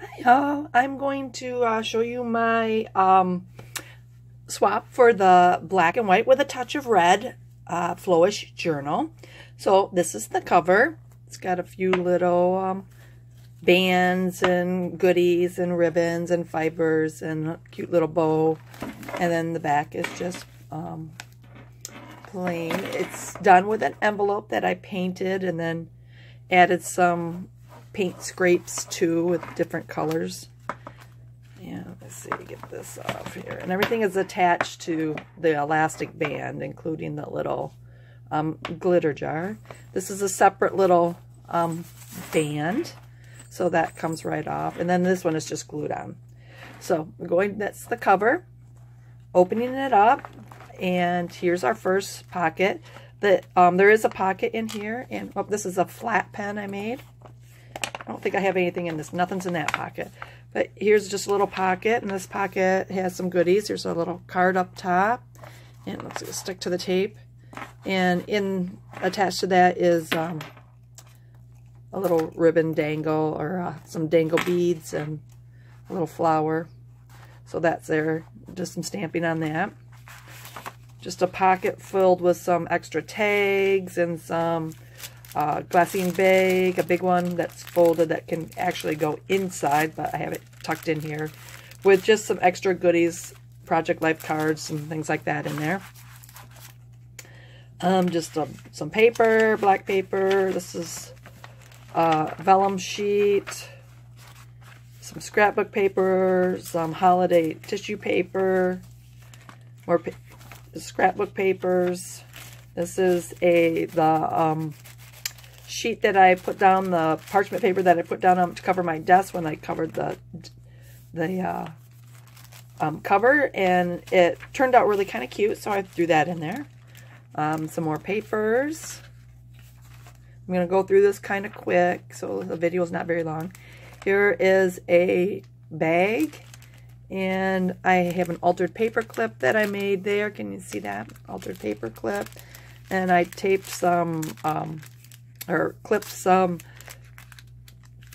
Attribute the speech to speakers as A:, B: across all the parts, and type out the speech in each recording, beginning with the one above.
A: Hi, y'all. I'm going to uh, show you my um, swap for the black and white with a touch of red uh, Flowish journal. So this is the cover. It's got a few little um, bands and goodies and ribbons and fibers and a cute little bow. And then the back is just um, plain. It's done with an envelope that I painted and then added some paint scrapes too with different colors. Yeah, let's see, get this off here. And everything is attached to the elastic band, including the little um, glitter jar. This is a separate little um, band, so that comes right off. And then this one is just glued on. So going, that's the cover. Opening it up, and here's our first pocket. That um, There is a pocket in here, and oh, this is a flat pen I made. I don't think I have anything in this. Nothing's in that pocket. But here's just a little pocket, and this pocket has some goodies. There's a little card up top, and let's stick to the tape. And in attached to that is um, a little ribbon dangle or uh, some dangle beads and a little flower. So that's there. Just some stamping on that. Just a pocket filled with some extra tags and some uh, glassine bag, a big one that's folded that can actually go inside, but I have it tucked in here with just some extra goodies, Project Life cards, some things like that in there. Um, just uh, some paper, black paper. This is uh, vellum sheet, some scrapbook paper, some holiday tissue paper, more pa scrapbook papers. This is a the um, sheet that I put down, the parchment paper that I put down um, to cover my desk when I covered the the uh, um, cover, and it turned out really kind of cute, so I threw that in there. Um, some more papers. I'm going to go through this kind of quick, so the video is not very long. Here is a bag, and I have an altered paper clip that I made there. Can you see that? Altered paper clip. And I taped some um, or clipped some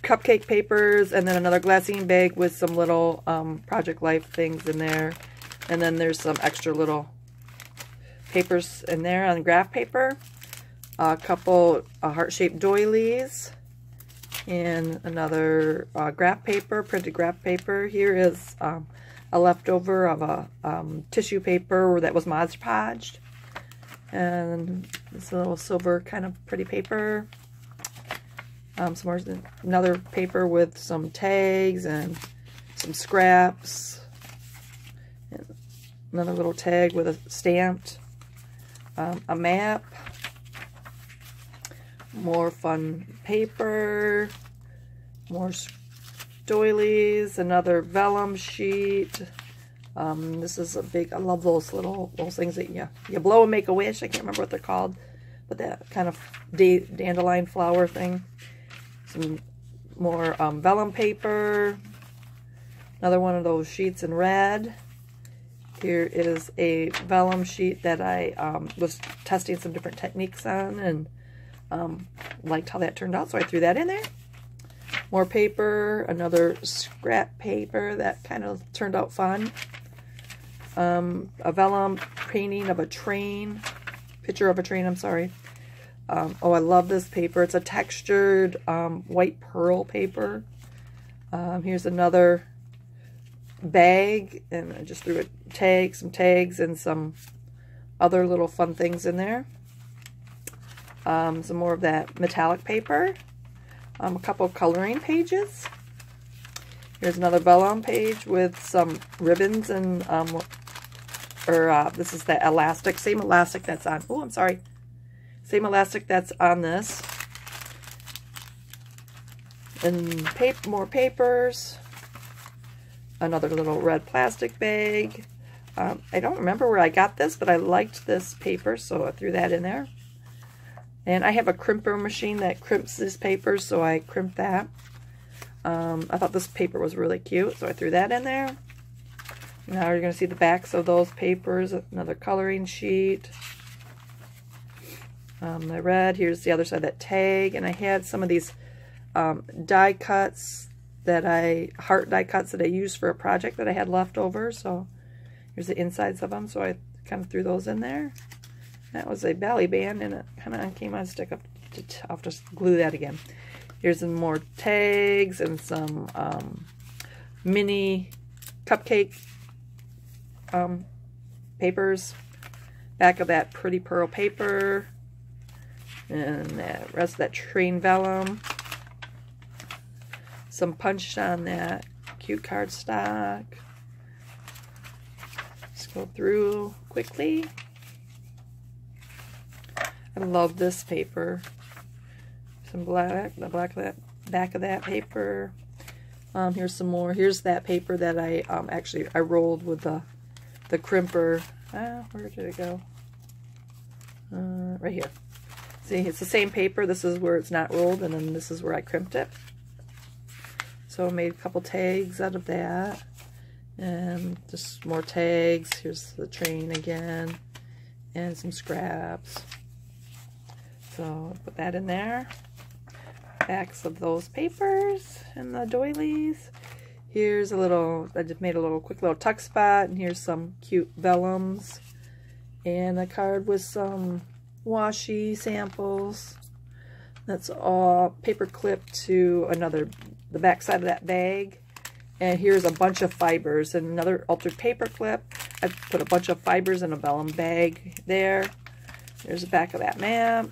A: cupcake papers and then another glassine bag with some little um, Project Life things in there. And then there's some extra little papers in there on graph paper. A couple uh, heart-shaped doilies and another uh, graph paper, printed graph paper. Here is um, a leftover of a um, tissue paper that was Mod Podged. And this little silver kind of pretty paper. Um, some more, another paper with some tags and some scraps. And another little tag with a stamped. Um, a map. More fun paper. More doilies. Another vellum sheet. Um, this is a big, I love those little, those things that you, you blow and make a wish. I can't remember what they're called, but that kind of da dandelion flower thing. Some more um, vellum paper. Another one of those sheets in red. Here is a vellum sheet that I um, was testing some different techniques on and um, liked how that turned out, so I threw that in there. More paper, another scrap paper that kind of turned out fun um, a vellum painting of a train, picture of a train, I'm sorry. Um, oh, I love this paper. It's a textured um, white pearl paper. Um, here's another bag, and I just threw a tag, some tags, and some other little fun things in there. Um, some more of that metallic paper. Um, a couple coloring pages. Here's another vellum page with some ribbons and um, or uh, this is the elastic, same elastic that's on, oh, I'm sorry, same elastic that's on this. And paper, more papers, another little red plastic bag. Um, I don't remember where I got this, but I liked this paper, so I threw that in there. And I have a crimper machine that crimps this paper, so I crimped that. Um, I thought this paper was really cute, so I threw that in there. Now you're going to see the backs of those papers, another coloring sheet. Um, the red, here's the other side, of that tag. And I had some of these um, die cuts that I, heart die cuts that I used for a project that I had left over. So here's the insides of them. So I kind of threw those in there. That was a belly band and it kind of came on stick up. To, I'll just glue that again. Here's some more tags and some um, mini cupcake um, papers. Back of that pretty pearl paper. And that rest of that train vellum. Some punch on that cute cardstock. Let's go through quickly. I love this paper. Some black, the black that back of that paper. Um, here's some more. Here's that paper that I um, actually I rolled with the the crimper. Ah, where did it go? Uh, right here. See, it's the same paper. This is where it's not rolled, and then this is where I crimped it. So I made a couple tags out of that. And just more tags. Here's the train again. And some scraps. So put that in there. Backs of those papers and the doilies. Here's a little, I just made a little quick little tuck spot. And here's some cute vellums. And a card with some washi samples. That's all paper clipped to another, the back side of that bag. And here's a bunch of fibers and another altered paper clip. I put a bunch of fibers in a vellum bag there. There's the back of that map.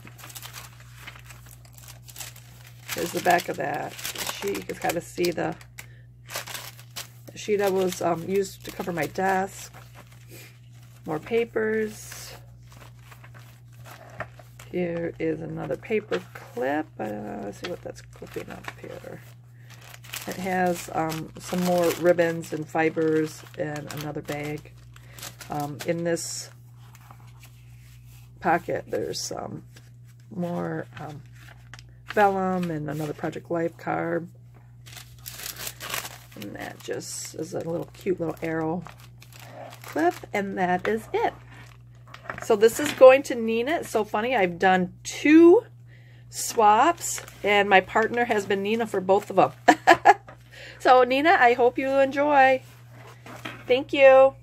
A: There's the back of that sheet. You can kind of see the, the sheet that was um, used to cover my desk. More papers. Here is another paper clip. Uh, let's see what that's clipping up here. It has um, some more ribbons and fibers and another bag. Um, in this pocket, there's some more um, vellum and another Project Life card. And that just is a little cute little arrow clip, and that is it. So this is going to Nina. It's so funny. I've done two swaps, and my partner has been Nina for both of them. so Nina, I hope you enjoy. Thank you.